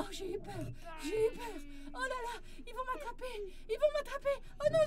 Oh, j'ai eu peur, j'ai eu peur. Oh là là, ils vont m'attraper, ils vont m'attraper. Oh non,